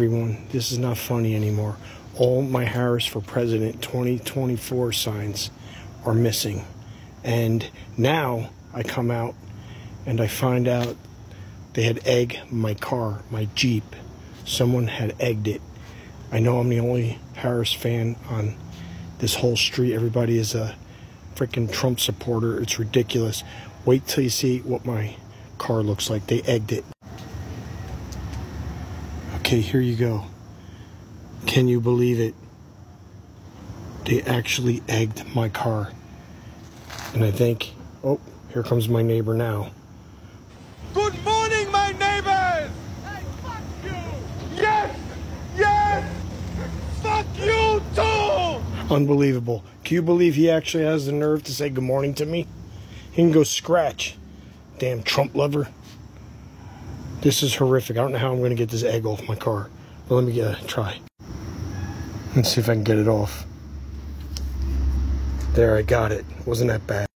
Everyone, this is not funny anymore. All my Harris for President 2024 signs are missing. And now I come out and I find out they had egged my car, my Jeep. Someone had egged it. I know I'm the only Harris fan on this whole street. Everybody is a freaking Trump supporter. It's ridiculous. Wait till you see what my car looks like. They egged it. Okay, here you go. Can you believe it? They actually egged my car. And I think, oh, here comes my neighbor now. Good morning, my neighbors! Hey, fuck you! Yes! Yes! Fuck you too! Unbelievable. Can you believe he actually has the nerve to say good morning to me? He can go scratch. Damn Trump lover. This is horrific. I don't know how I'm going to get this egg off my car. But let me get a try. Let's see if I can get it off. There, I got it. Wasn't that bad.